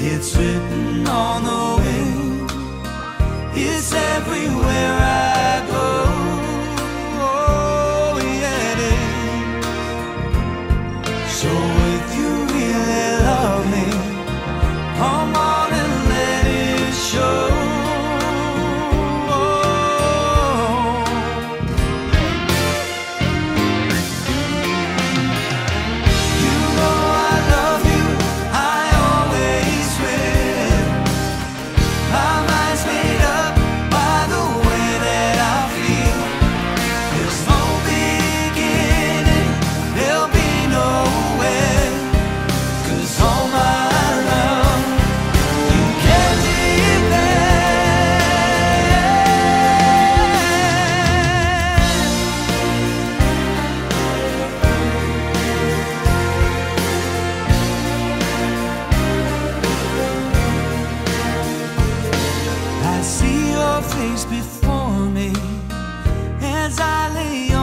It's written on the wind, it's everywhere I go. see your face before me as I lay